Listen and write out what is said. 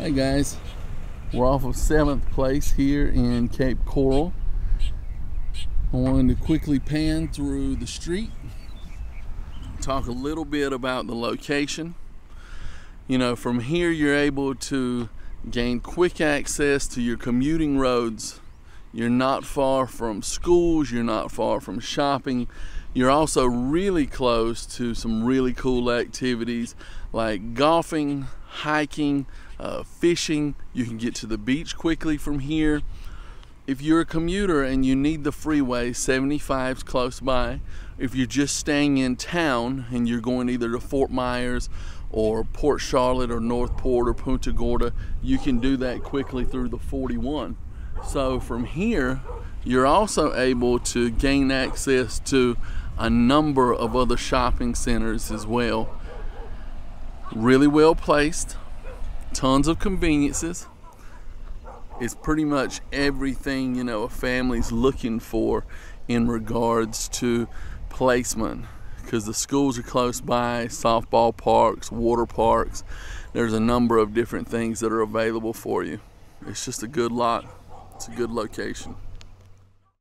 Hey guys, we're off of 7th place here in Cape Coral. I wanted to quickly pan through the street, talk a little bit about the location. You know, from here you're able to gain quick access to your commuting roads. You're not far from schools, you're not far from shopping. You're also really close to some really cool activities like golfing, hiking, uh, fishing. You can get to the beach quickly from here. If you're a commuter and you need the freeway, 75's close by. If you're just staying in town and you're going either to Fort Myers or Port Charlotte or North Port or Punta Gorda, you can do that quickly through the 41. So from here, you're also able to gain access to a number of other shopping centers as well. Really well placed, tons of conveniences. It's pretty much everything you know a family's looking for in regards to placement because the schools are close by, softball parks, water parks. There's a number of different things that are available for you. It's just a good lot. It's a good location.